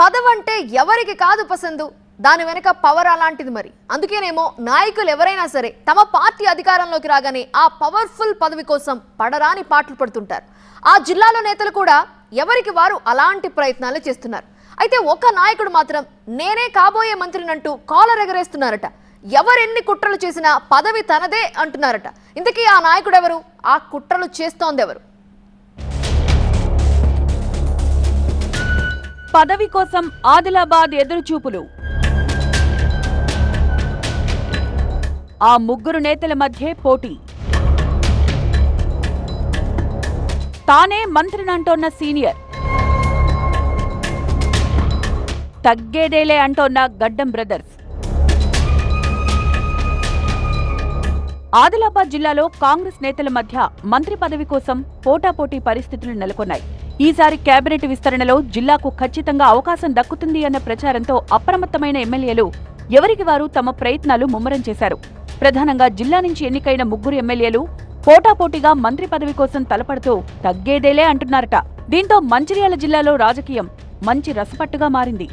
పదవంటే ఎవరికి కాదు పసందు. దాని వెనుక పవర్ అలాంటిది మరి. అందుకేనేమో నాయకులు ఎవరైనా సరే తమ పార్టీ అధికారంలోకి రాగానే ఆ పవర్ఫుల్ పదవి కోసం పడరాని పాటలు పడుతుంటారు. ఆ జిల్లాలో నేతలు కూడా ఎవరికి వారు అలాంటి ప్రయత్నాలు చేస్తున్నారు. అయితే ఒక నాయకుడు మాత్రం నేనే కాబోయే మంత్రినంటూ కాలర్ ఎగరేస్తున్నారట. ఎవరెన్ని కుట్రలు చేసినా పదవి తనదే అంటున్నారట. ఇంతకీ ఆ నాయకుడు ఎవరు? ఆ కుట్రలు చేస్తోంది పదవి కోసం ఆదిలాబాద్ ఎదురుచూపులు. ఆ ముగ్గురు నేతల మధ్య పోటీ. తానే మంత్రినంటోన్న సీనియర్. తగ్గేదేలే అంటోన్న గడ్డం బ్రదర్స్. ఆదిలాబాద్ జిల్లాలో కాంగ్రెస్ నేతల మధ్య మంత్రి పదవి కోసం పోటాపోటీ పరిస్థితులు నెలకొన్నాయి. ఈసారి కేబినెట్ విస్తరణలో జిల్లాకు ఖచ్చితంగా అవకాశం దక్కుతుంది అన్న ప్రచారంతో అప్రమత్తమైన ఎమ్మెల్యేలు ఎవరికి వారు తమ ప్రయత్నాలు ముమ్మరం చేశారు. ప్రధానంగా జిల్లా నుంచి ఎన్నికైన ముగ్గురు ఎమ్మెల్యేలు పోటాపోటీగా మంత్రి పదవి కోసం తలపడుతూ తగ్గేదేలే అంటున్నారట. దీంతో మంచిర్యాల జిల్లాలో రాజకీయం మంచి రసపట్టుగా మారింది.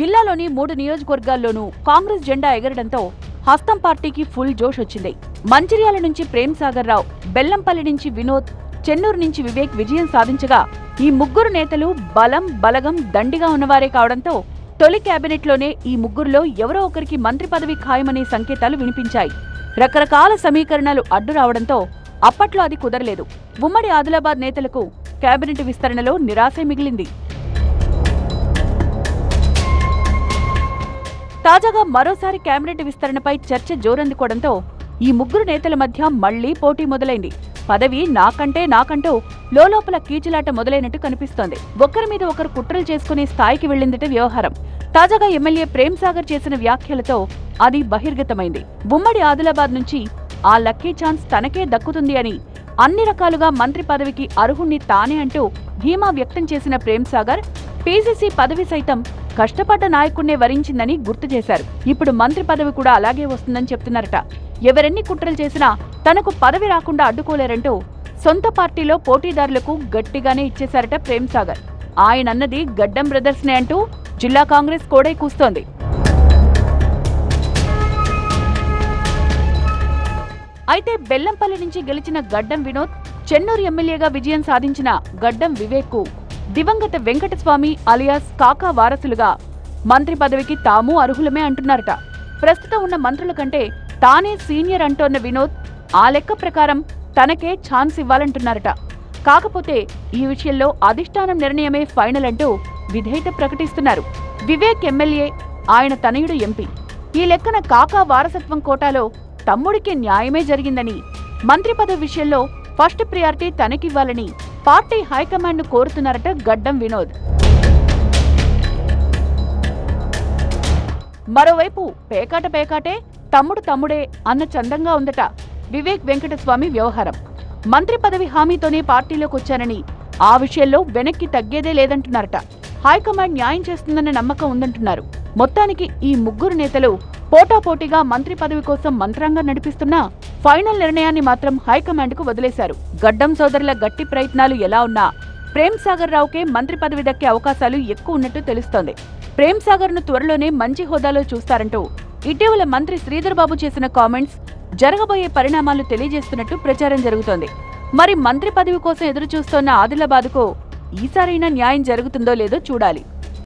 జిల్లాలోని మూడు నియోజకవర్గాల్లోనూ కాంగ్రెస్ జెండా ఎగరడంతో హస్తం పార్టీకి ఫుల్ జోష్ వచ్చింది. మంచిర్యాల నుంచి ప్రేమ్ సాగర్ రావు బెల్లంపల్లి నుంచి వినోద్ చెన్నూరు నుంచి వివేక్ విజయం సాధించగా ఈ ముగ్గురు నేతలు బలం బలగం దండిగా ఉన్నవారే కావడంతో తొలి కేబినెట్లోనే ఈ ముగ్గురులో ఎవరో ఒకరికి మంత్రి పదవి ఖాయమనే సంకేతాలు వినిపించాయి. రకరకాల సమీకరణాలు అడ్డు రావడంతో అప్పట్లో అది కుదరలేదు. ఉమ్మడి ఆదిలాబాద్ నేతలకు కేబినెట్ విస్తరణలో నిరాశే మిగిలింది. తాజాగా మరోసారి కేబినెట్ విస్తరణపై చర్చ జోరందుకోవడంతో ఈ ముగ్గురు నేతల మధ్య మళ్ళీ పోటీ మొదలైంది. పదవి నాకంటే నాకంటూ లోలోపల కీచులాట మొదలైనట్టు కనిపిస్తోంది. ఒకరి మీద ఒకరు కుట్రలు చేసుకునే స్థాయికి వెళ్ళిందట వ్యవహారం. తాజాగా ఎమ్మెల్యే ప్రేమ్ సాగర్ చేసిన వ్యాఖ్యలతో అది బహిర్గతమైంది. ఉమ్మడి ఆదిలాబాద్ నుంచి ఆ లక్కీ ఛాన్స్ తనకే దక్కుతుంది అని అన్ని రకాలుగా మంత్రి పదవికి అర్హుణ్ణి తానే అంటూ ధీమా వ్యక్తం చేసిన ప్రేమ్ సాగర్ పీసీసీ పదవి సైతం కష్టపడ్డ నాయకుణ్ణే వరించిందని గుర్తు చేశారు. ఇప్పుడు మంత్రి పదవి కూడా అలాగే వస్తుందని చెప్తున్నారట. ఎవరెన్ని కుట్రలు చేసినా తనకు పదవి రాకుండా అడ్డుకోలేరంటూ సొంత పార్టీలో పోటీదారులకు గట్టిగానే ఇచ్చేశారట ప్రేమ్ సాగర్. ఆయనన్నది గడ్డం బ్రదర్స్నే అంటూ జిల్లా కాంగ్రెస్ కోడై కూస్తోంది. అయితే బెల్లంపల్లి నుంచి గెలిచిన గడ్డం వినోద్ చెన్నూరు ఎమ్మెల్యేగా విజయం సాధించిన గడ్డం వివేక్ దివంగత వెంకటస్వామి అలియాస్ కాకా వారసులుగా మంత్రి పదవికి తాము అర్హులమే అంటున్నారట. ప్రస్తుతం ఉన్న మంత్రుల కంటే తానే సీనియర్ అంటోన్న వినోద్ ఆ లెక్క ప్రకారం తనకే ఛాన్స్ ఇవ్వాలంటున్నారట. కాకపోతే ఈ విషయంలో అధిష్టానం నిర్ణయమే ఫైనల్ అంటూ విధేయత ప్రకటిస్తున్నారు. వివేక్ ఎమ్మెల్యే ఆయన తనయుడు ఎంపీ. ఈ లెక్కన కాకా వారసత్వం కోటాలో తమ్ముడికి న్యాయమే జరిగిందని మంత్రి పదవి విషయంలో ఫస్ట్ ప్రియారిటీ తనకివ్వాలని పార్టీ హైకమాండ్ కోరుతున్నారట గడ్డం వినోద్. మరోవైపు పేకాట పేకాటే తమ్ముడు తమ్ముడే అన్న చందంగా ఉందట వివేక్ వెంకటస్వామి వ్యవహారం. మంత్రి పదవి హామీతోనే పార్టీలోకి వచ్చానని ఆ విషయంలో వెనక్కి తగ్గేదే లేదంటున్నారట. హైకమాండ్ న్యాయం చేస్తుందన్న నమ్మకం ఉందంటున్నారు. మొత్తానికి ఈ ముగ్గురు నేతలు పోటాపోటీగా మంత్రి పదవి కోసం మంత్రంగా నడిపిస్తున్నా ఫైనల్ నిర్ణయాన్ని మాత్రం హైకమాండ్కు వదిలేశారు. గడ్డం సోదరుల గట్టి ప్రయత్నాలు ఎలా ఉన్నా ప్రేమ్ సాగర్ రావుకే మంత్రి పదవి దక్కే అవకాశాలు ఎక్కువ ఉన్నట్టు తెలుస్తోంది. ప్రేమ్ సాగర్ను త్వరలోనే మంచి హోదాలో చూస్తారంటూ ఇటీవల మంత్రి శ్రీధర్ బాబు చేసిన కామెంట్స్ జరగబోయే పరిణామాలు తెలియజేస్తున్నట్టు ప్రచారం జరుగుతోంది. మరి మంత్రి పదవి కోసం ఎదురు చూస్తోన్న ఆదిలాబాద్కు ఈసారైనా న్యాయం జరుగుతుందో లేదో చూడాలి.